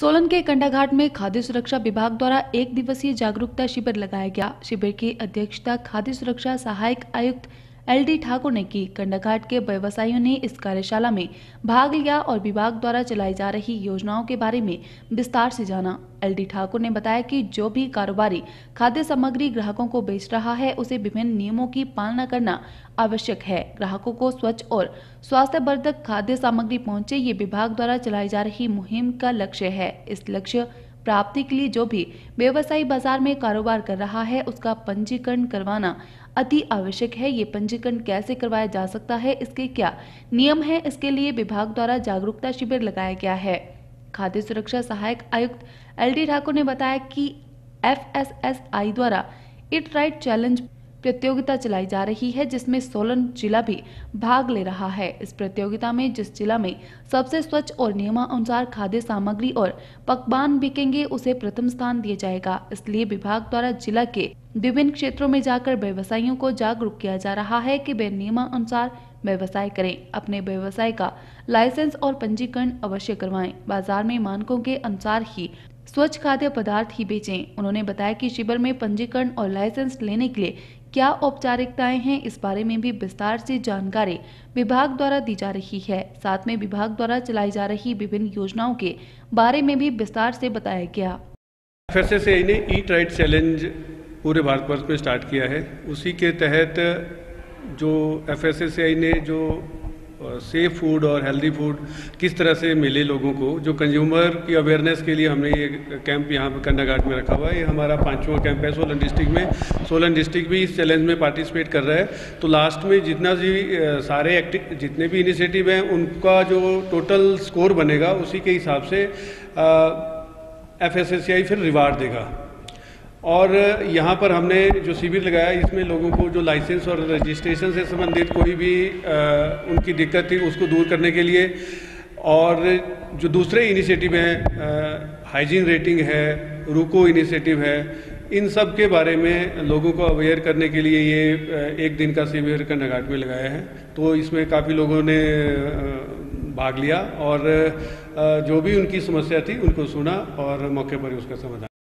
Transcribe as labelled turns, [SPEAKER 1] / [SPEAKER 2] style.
[SPEAKER 1] सोलन के कंडाघाट में खाद्य सुरक्षा विभाग द्वारा एक दिवसीय जागरूकता शिविर लगाया गया। शिविर की अध्यक्षता खाद्य सुरक्षा सहायक आयुक्त एलडी ठाकुर ने की कंडाघाट के व्यवसायियों ने इस कार्यशाला में भाग लिया और विभाग द्वारा चलाई जा रही योजनाओं के बारे में विस्तार से जाना। एलडी ठाकुर ने बताया कि जो भी कारोबारी खाद्य सामग्री ग्राहकों को बेच रहा है, उसे विभिन्न नियमों की पालना करना आवश्यक है। ग्राहकों को स्वच्छ और स्वास्थ्यवर्धक खाद्य सामग्री पहुँचे, ये विभाग द्वारा चलाई जा रही मुहिम का लक्ष्य है। इस लक्ष्य प्राप्ति के लिए जो भी व्यवसायी बाज़ार में कारोबार कर रहा है, उसका पंजीकरण करवाना अति आवश्यक है, ये पंजीकरण कैसे करवाया जा सकता है, इसके क्या नियम है, इसके लिए विभाग द्वारा जागरूकता शिविर लगाया गया है। खाद्य सुरक्षा सहायक आयुक्त एल डी ठाकुर ने बताया कि एफएसएसआई द्वारा इट राइट चैलेंज प्रतियोगिता चलाई जा रही है, जिसमें सोलन जिला भी भाग ले रहा है। इस प्रतियोगिता में, जिस जिला में सबसे स्वच्छ और नियमानुसार खाद्य सामग्री और पकवान बिकेंगे, उसे प्रथम स्थान दिया जाएगा। इसलिए विभाग द्वारा जिला के विभिन्न क्षेत्रों में जाकर व्यवसायियों को जागरूक किया जा रहा है कि वे नियमानुसार व्यवसाय करें। अपने व्यवसाय का लाइसेंस और पंजीकरण अवश्य करवाएँ। बाज़ार में मानकों के अनुसार ही स्वच्छ खाद्य पदार्थ ही बेचें। उन्होंने बताया कि शिविर में पंजीकरण और लाइसेंस लेने के लिए क्या औपचारिकताएँ हैं, इस बारे में भी विस्तार से जानकारी विभाग द्वारा दी जा रही है। साथ में विभाग द्वारा चलाई जा रही विभिन्न योजनाओं के बारे में भी विस्तार से बताया गया।
[SPEAKER 2] से ने ईट राइट चैलेंज पूरे भारतवर्ष में स्टार्ट किया है। उसी के तहत जो एफ़ ने जो सेफ़ फ़ूड और हेल्दी फ़ूड किस तरह से मिले लोगों को, जो कंज्यूमर की अवेयरनेस के लिए हमने ये कैंप यहाँ पर कंडाघाट में रखा हुआ है। ये हमारा पांचवा कैंप है सोलन डिस्ट्रिक्ट में। सोलन डिस्ट्रिक्ट भी इस चैलेंज में पार्टिसिपेट कर रहा है। तो लास्ट में जितना भी सारे एक्टिव जितने भी इनिशिएटिव हैं, उनका जो टोटल स्कोर बनेगा, उसी के हिसाब से एफएसएससीआई फिर रिवार्ड देगा। और यहाँ पर हमने जो शिविर लगाया इसमें लोगों को जो लाइसेंस और रजिस्ट्रेशन से संबंधित कोई भी आ, उनकी दिक्कत थी उसको दूर करने के लिए। और जो दूसरे इनिशिएटिव हैं हाइजीन रेटिंग है रुको इनिशिएटिव है इन सब के बारे में लोगों को अवेयर करने के लिए ये एक दिन का शिविर कंडाघाट में लगाया है। तो इसमें काफ़ी लोगों ने भाग लिया और जो भी उनकी समस्या थी उनको सुना और मौके पर उसका समाधान